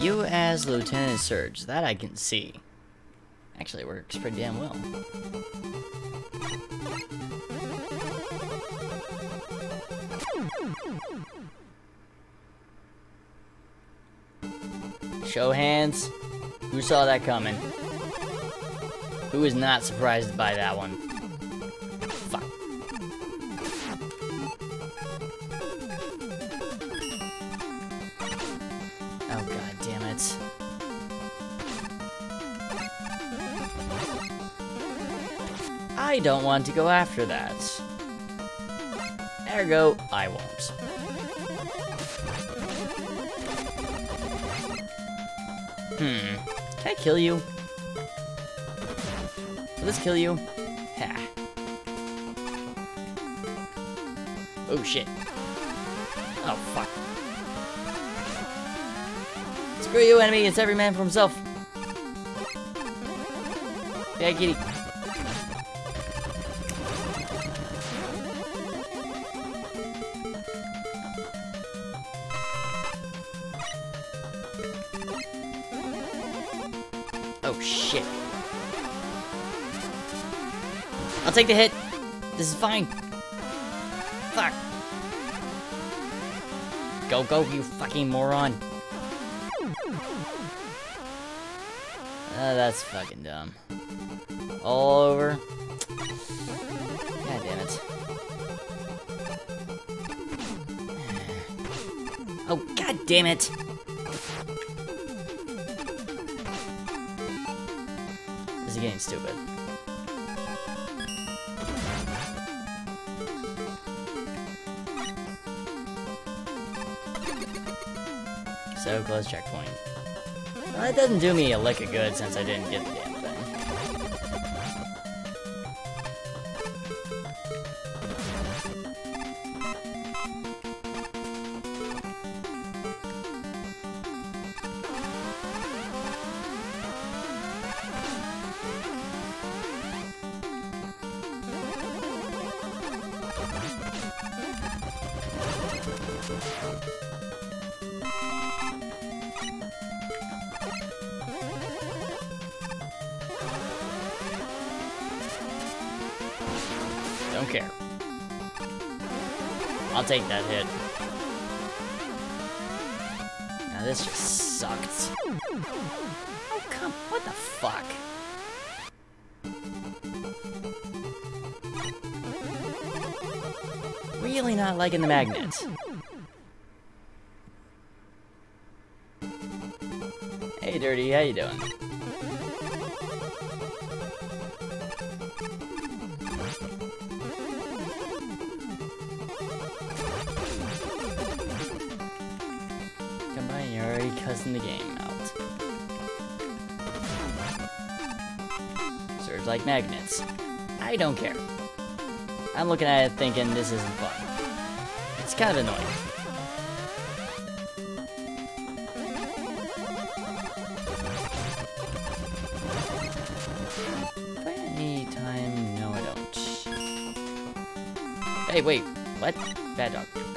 You as Lieutenant Surge, that I can see. Actually, works pretty damn well. Show hands. Who saw that coming? Who is not surprised by that one? Don't want to go after that. Ergo, I won't. Hmm. Can I kill you? Will this kill you? Ha. Oh shit. Oh fuck. Screw you, enemy. It's every man for himself. Yeah, kitty. Take the hit. This is fine. Fuck. Go, go, you fucking moron. Uh, that's fucking dumb. All over. God damn it. Oh, god damn it. This is getting stupid. So close checkpoint. Well, that doesn't do me a lick of good since I didn't get the Don't care. I'll take that hit. Now this just sucked. Oh come, what the fuck? Really not liking the magnet. Hey Dirty, how you doing? Cussing the game out. Surge like magnets. I don't care. I'm looking at it thinking this isn't fun. It's kind of annoying. Hey, wait. What? Bad dog.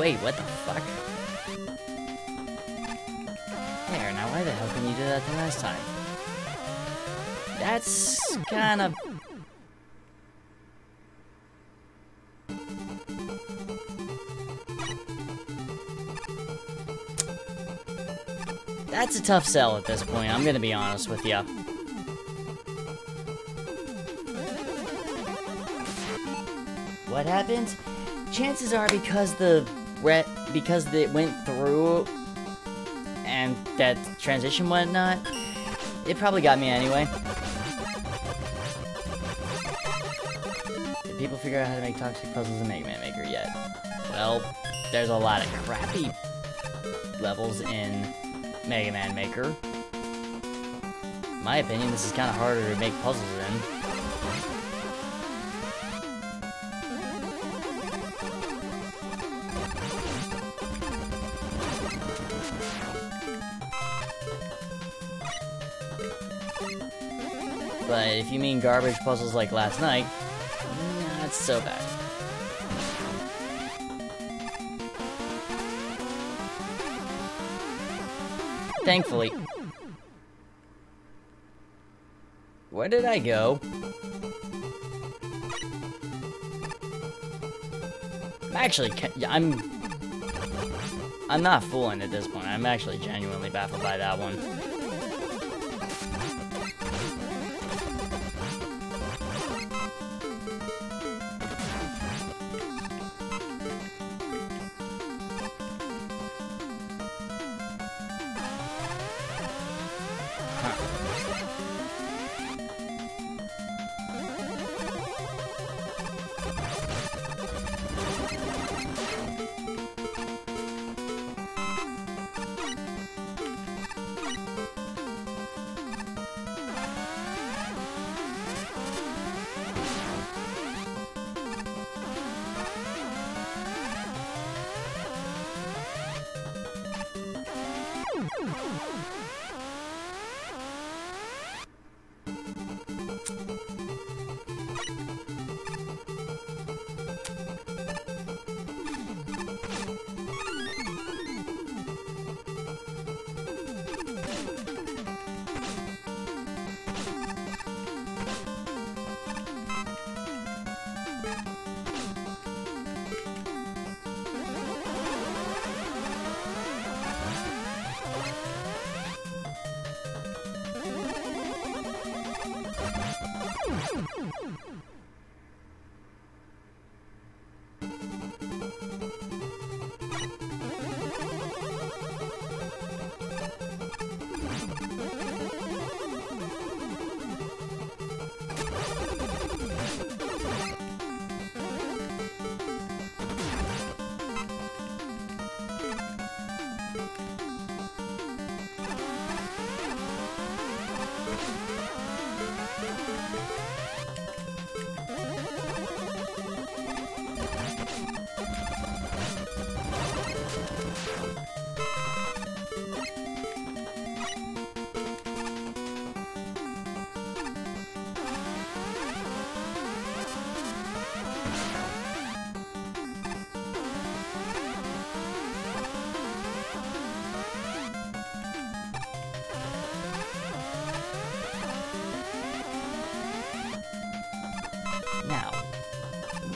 Wait, what the fuck? There, now why the hell couldn't you do that the last time? That's kind of... That's a tough sell at this point, I'm gonna be honest with you. What happened? Chances are because the re because it went through and that transition whatnot, it probably got me anyway. Did people figure out how to make toxic puzzles in Mega Man Maker yet? Well, there's a lot of crappy levels in Mega Man Maker. In my opinion, this is kind of harder to make puzzles in. But if you mean garbage puzzles like last night, that's so bad. Thankfully. Where did I go? I'm actually, I'm, I'm not fooling at this point. I'm actually genuinely baffled by that one.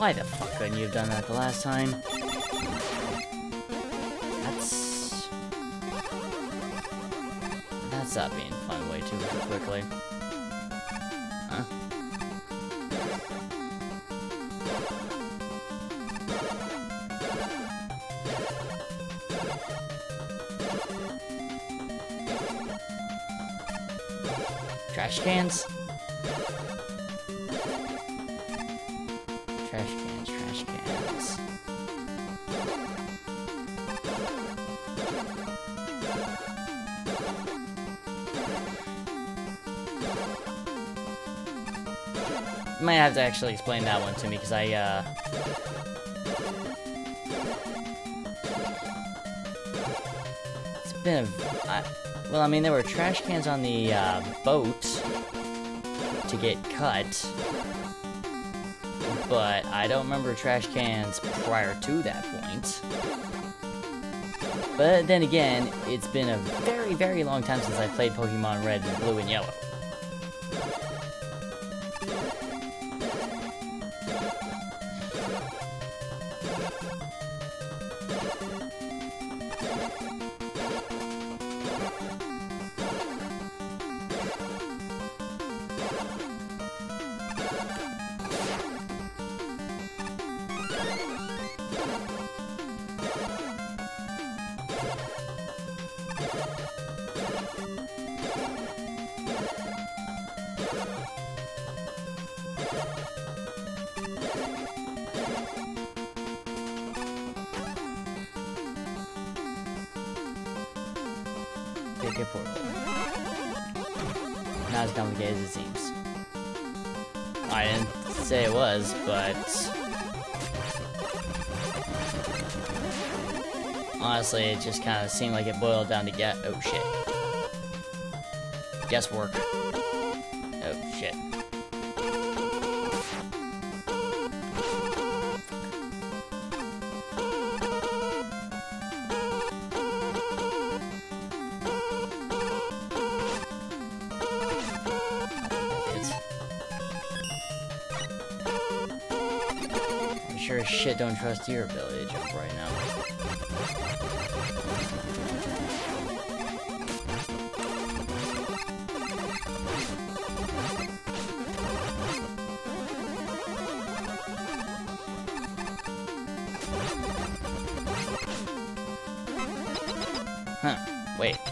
Why the fuck couldn't you have done that the last time? That's... That's not being fun way too quickly. Huh? Trash cans? Might have to actually explain that one to me, because I, uh... It's been a... I, well, I mean, there were trash cans on the, uh, boat to get cut but I don't remember trash cans prior to that point. But then again, it's been a very, very long time since I played Pokemon Red, Blue, and Yellow. Not as complicated as it seems. I didn't say it was, but... Honestly, it just kind of seemed like it boiled down to get... Oh, shit. Guesswork. Sure as shit don't trust your ability to jump right now. Huh, wait.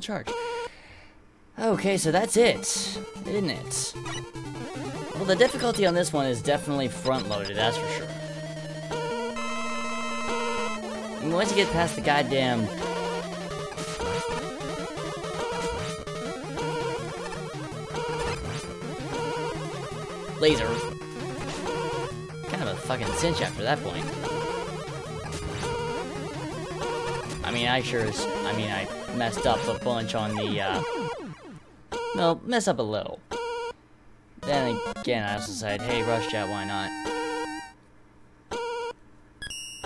Charge. Okay, so that's it, isn't it? Well, the difficulty on this one is definitely front-loaded, that's for sure. Once you get past the goddamn... Laser. Kind of a fucking cinch after that point. Mean, I sure as... I mean, I messed up a bunch on the, uh... Well, mess up a little. Then again, I also said, hey, Rush Jet, why not?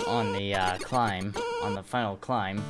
On the, uh, climb, on the final climb.